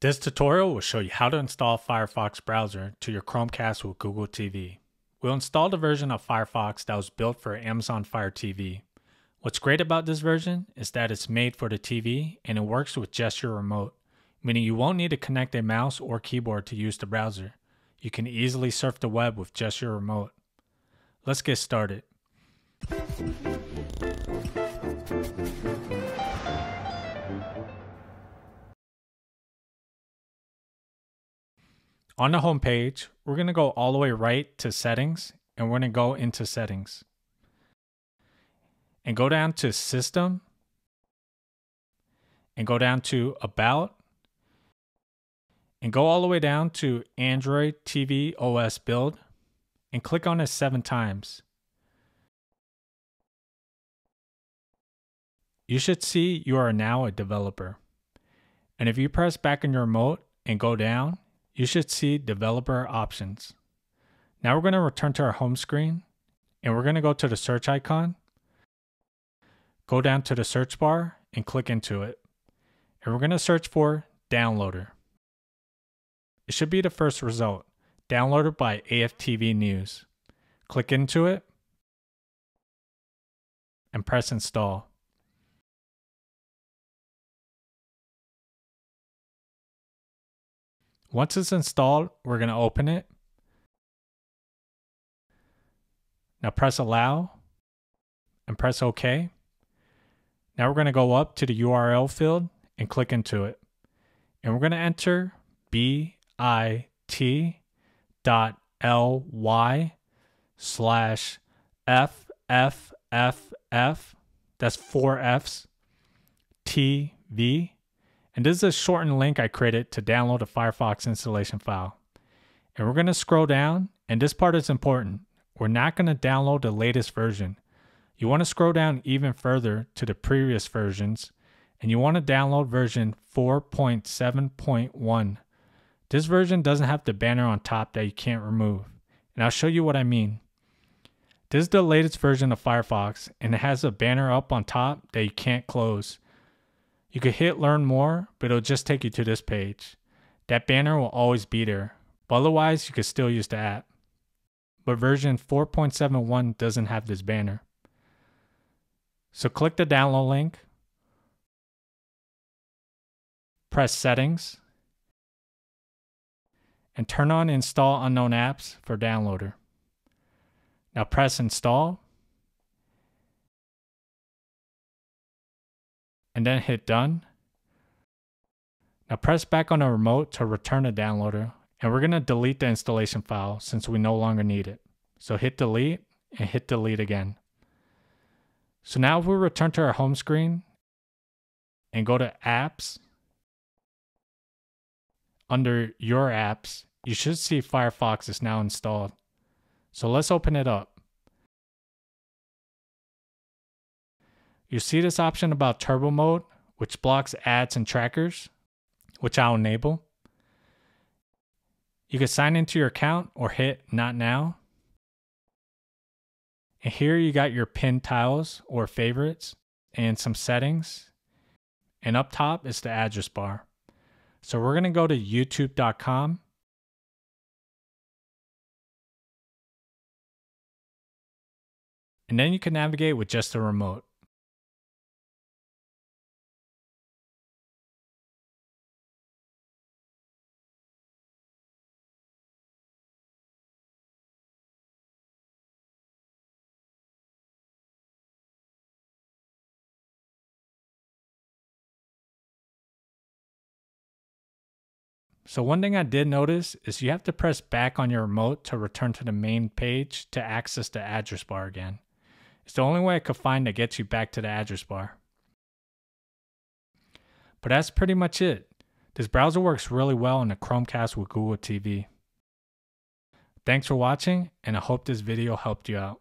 This tutorial will show you how to install Firefox browser to your Chromecast with Google TV. We'll install the version of Firefox that was built for Amazon Fire TV. What's great about this version is that it's made for the TV and it works with just your remote, meaning you won't need to connect a mouse or keyboard to use the browser. You can easily surf the web with just your remote. Let's get started. On the home page, we're going to go all the way right to settings and we're going to go into settings. And go down to system and go down to about and go all the way down to Android TV OS build and click on it seven times. You should see you are now a developer. And if you press back on your remote and go down, you should see developer options. Now we're going to return to our home screen and we're going to go to the search icon, go down to the search bar and click into it. And we're going to search for downloader. It should be the first result, downloader by AFTV News. Click into it and press install. Once it's installed, we're going to open it. Now press allow and press OK. Now we're going to go up to the URL field and click into it. And we're going to enter bit dot ly slash fff, that's four F's, TV, and this is a shortened link I created to download a Firefox installation file. And we're going to scroll down, and this part is important. We're not going to download the latest version. You want to scroll down even further to the previous versions, and you want to download version 4.7.1. This version doesn't have the banner on top that you can't remove, and I'll show you what I mean. This is the latest version of Firefox, and it has a banner up on top that you can't close. You could hit learn more, but it'll just take you to this page. That banner will always be there, but otherwise you could still use the app. But version 4.71 doesn't have this banner. So click the download link, press settings, and turn on install unknown apps for downloader. Now press install and then hit done. Now press back on the remote to return a downloader and we're going to delete the installation file since we no longer need it. So hit delete and hit delete again. So now if we return to our home screen and go to apps, under your apps, you should see Firefox is now installed. So let's open it up. You see this option about turbo mode, which blocks ads and trackers, which I'll enable. You can sign into your account or hit not now. And here you got your pinned tiles or favorites and some settings. And up top is the address bar. So we're going to go to youtube.com. And then you can navigate with just the remote. So one thing I did notice is you have to press back on your remote to return to the main page to access the address bar again. It's the only way I could find that gets you back to the address bar. But that's pretty much it. This browser works really well on the Chromecast with Google TV. Thanks for watching, and I hope this video helped you out.